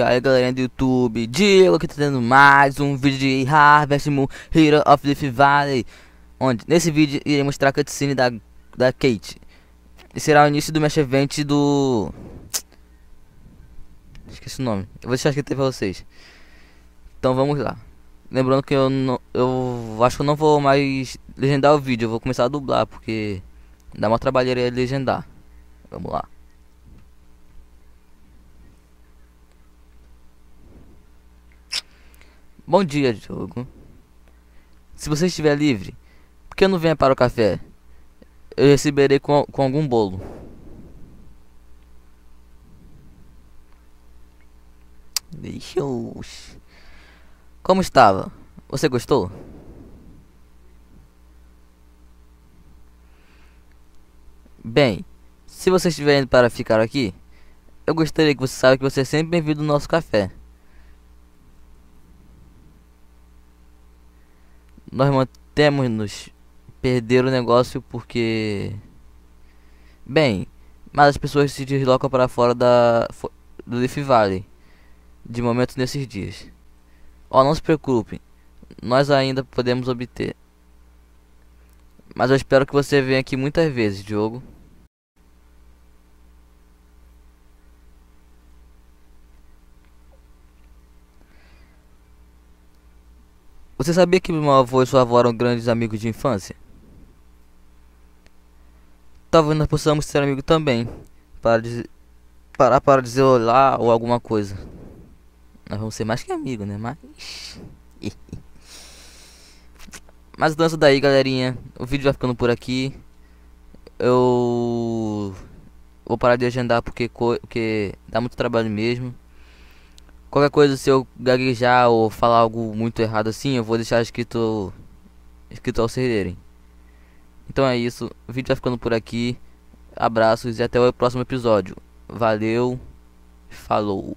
E aí galerinha do YouTube, Diego aqui tá tendo mais um vídeo de Harvest Moon Hero of Leaf Valley. Onde? Nesse vídeo irei mostrar a cutscene da, da Kate. E será o início do match event do... Esqueci o nome, eu vou deixar aqui pra vocês. Então vamos lá. Lembrando que eu, não, eu acho que eu não vou mais legendar o vídeo, eu vou começar a dublar Porque dá uma trabalheira legendar. Vamos lá Bom dia, jogo. Se você estiver livre, por que não venha para o café? Eu receberei com, com algum bolo. Deus. Como estava? Você gostou? Bem, se você estiver indo para ficar aqui, eu gostaria que você saiba que você é sempre bem-vindo no nosso café. Nós mantemos nos perder o negócio porque bem, mas as pessoas se deslocam para fora da do Leaf Valley de momento nesses dias. Oh, não se preocupe, nós ainda podemos obter. Mas eu espero que você venha aqui muitas vezes, Diogo. Você sabia que meu avô e sua avó eram grandes amigos de infância? Talvez nós possamos ser amigos também. Para dizer, parar para dizer olá ou alguma coisa. Nós vamos ser mais que amigos, né? Mas. Mas dança daí, galerinha. O vídeo vai ficando por aqui. Eu vou parar de agendar porque, porque dá muito trabalho mesmo. Qualquer coisa, se eu gaguejar ou falar algo muito errado assim, eu vou deixar escrito escrito ao serem. Então é isso, o vídeo vai ficando por aqui. Abraços e até o próximo episódio. Valeu, falou.